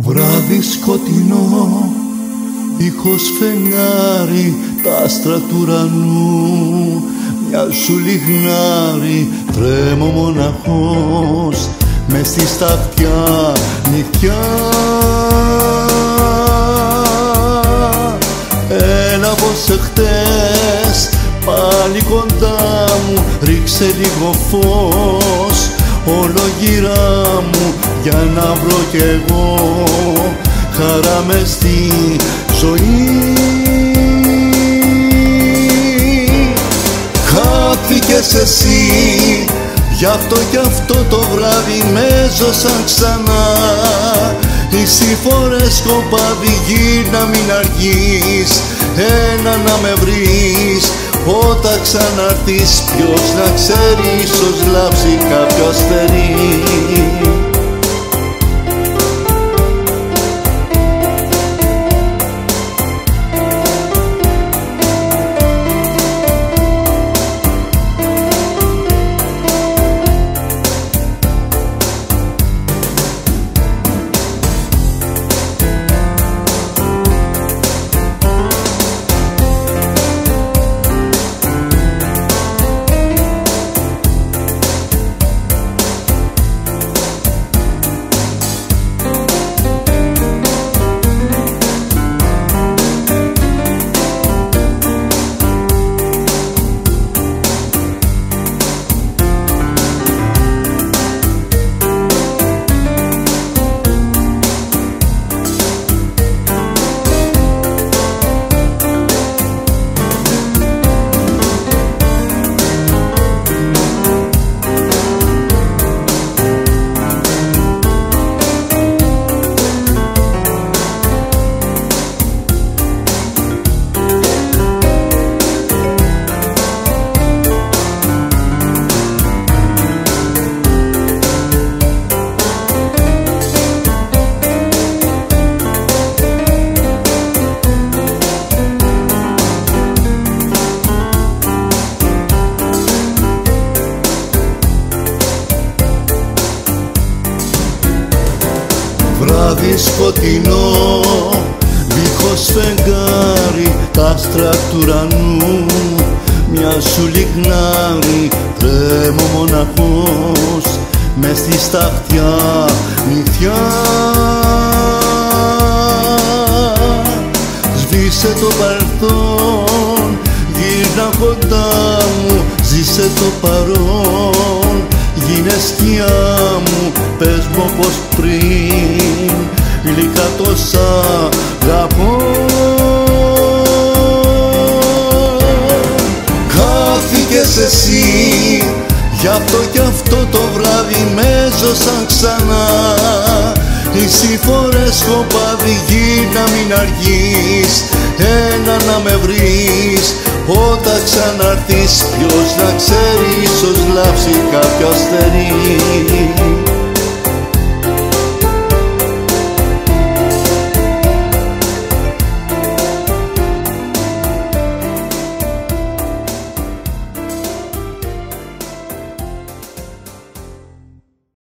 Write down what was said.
Βράδυ σκοτεινό, δίχως φεγγάρι, τα άστρα του ουρανού. Μια σου λιγνάρι, τρέμω μοναχός μες στη σταθιά νυχτιά. Έλα πως εχθές πάλι κοντά μου ρίξε λίγο φως όλο γύρά μου για να βρω κι εγώ χαρά μες στη ζωή. Χάθηκες εσύ γι' αυτό κι αυτό το βράδυ με ζωσαν ξανά. Οι φορές κοπάδι να μην αργείς ένα να με βρεις. Όταν ξαναρθείς ποιος να ξέρει ίσως λάψει κάποιος αστερί βράδυ σκοτεινό δίχως φεγγάρι τα άστρα του ουρανού. Μια σου λιγνάρι τρέμω μοναχός μες στη σταχτιά νυχτιά Σβήσε το παρελθόν γύρνα κοντά μου ζήσε το παρόν. Γίνε σκιά μου πες μου όπως πριν γλυκά τόσα αγαπώ Χάθηκες εσύ γι' αυτό κι αυτό το βράδυ με ζωσαν ξανά. Οι φορές κοπάδι να μην αργείς ένα να με βρεις. Όταν ξαναρθείς ποιος να ξέρει ίσως λάψει κάποιο αστερί